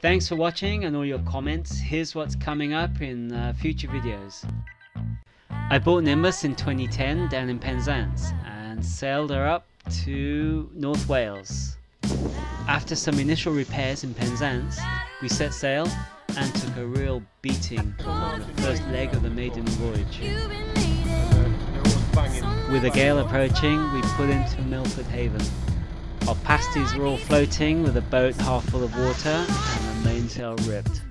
Thanks for watching and all your comments. Here's what's coming up in uh, future videos. I bought Nimbus in 2010 down in Penzance and sailed her up to North Wales. After some initial repairs in Penzance, we set sail and took a real beating on the first leg of the maiden voyage. With a gale approaching, we put into Milford Haven. Our pasties were all floating with a boat half full of water the mainsail ripped.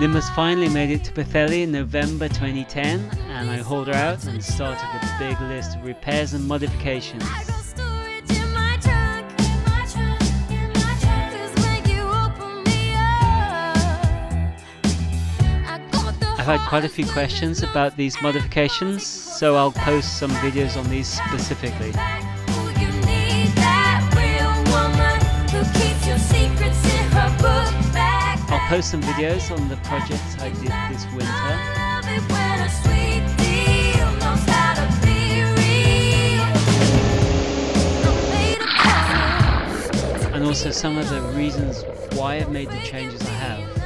Nimbus finally made it to Pwllheli in November 2010 and I hauled her out and started a big list of repairs and modifications. I've had quite a few questions about these modifications, so I'll post some videos on these specifically. Post some videos on the projects I did this winter. And also some of the reasons why I've made the changes I have.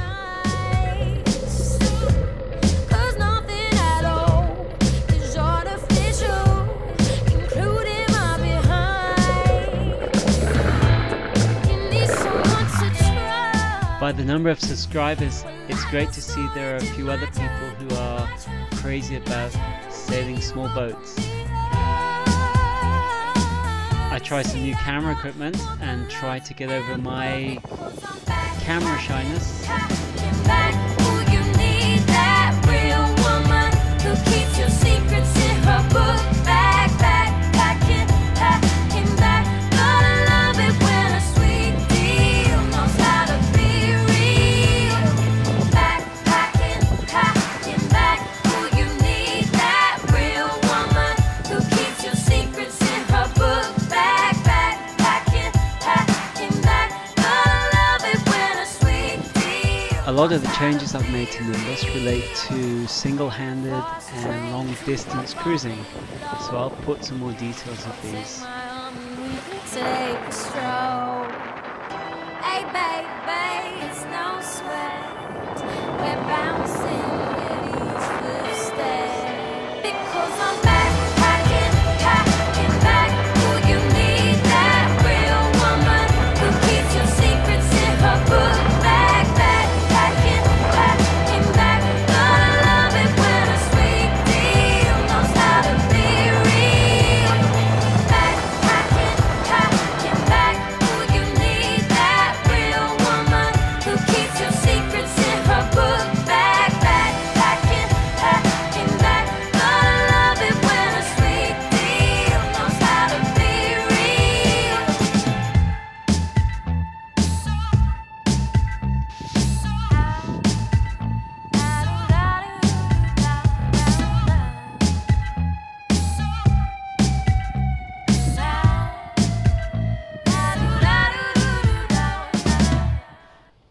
By the number of subscribers, it's great to see there are a few other people who are crazy about sailing small boats. I try some new camera equipment and try to get over my camera shyness. Lot of the changes I've made to Nimbus relate to single-handed and long-distance cruising, so I'll put some more details of these.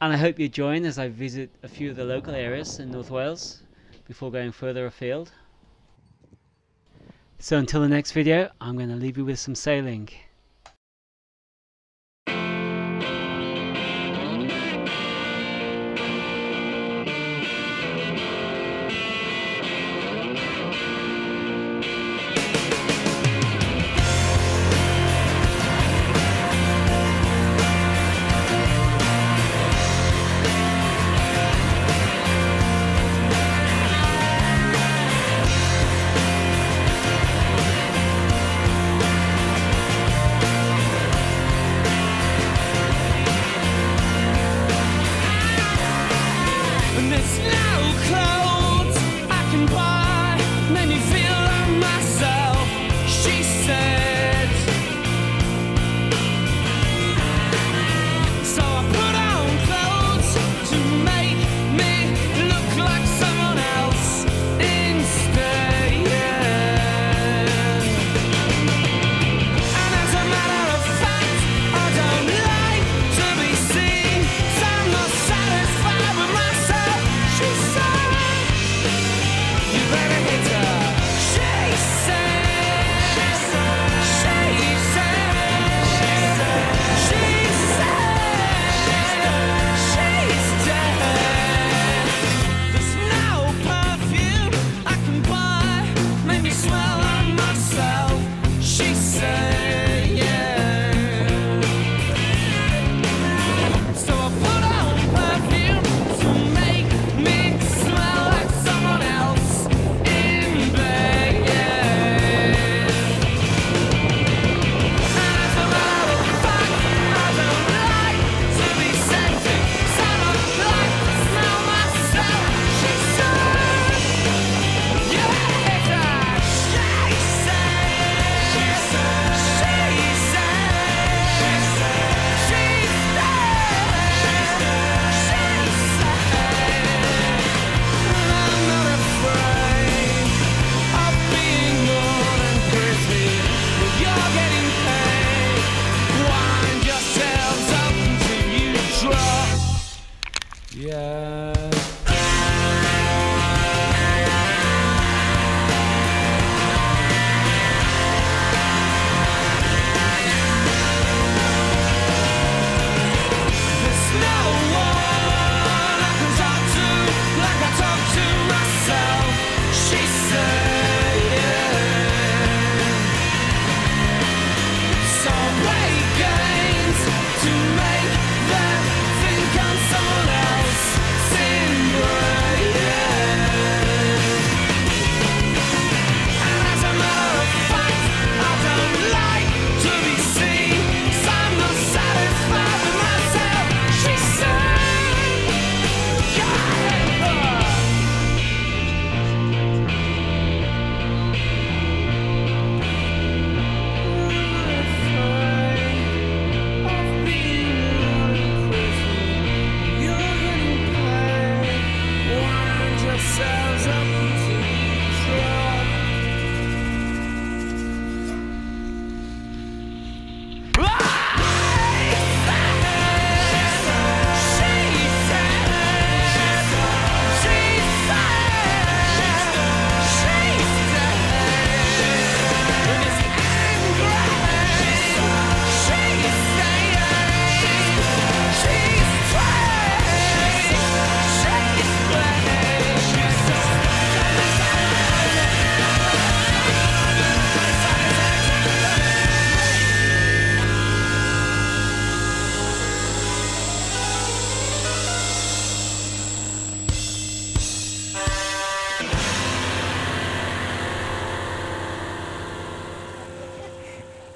And I hope you join as I visit a few of the local areas in North Wales before going further afield. So until the next video, I'm going to leave you with some sailing.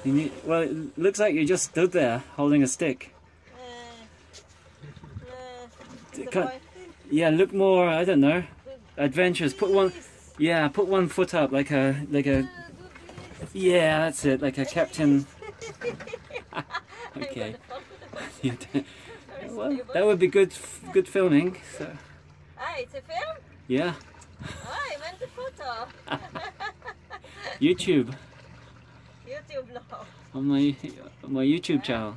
You need, well, it looks like you just stood there holding a stick. Can't- yeah, look more. I don't know. Adventurous. Put one. Yeah, put one foot up like a like a. Yeah, that's it. Like a captain. okay. Well, that would be good. Good filming. So Ah, it's a film? yeah, Ah, I meant the photo. YouTube YouTube no. on my on my YouTube channel.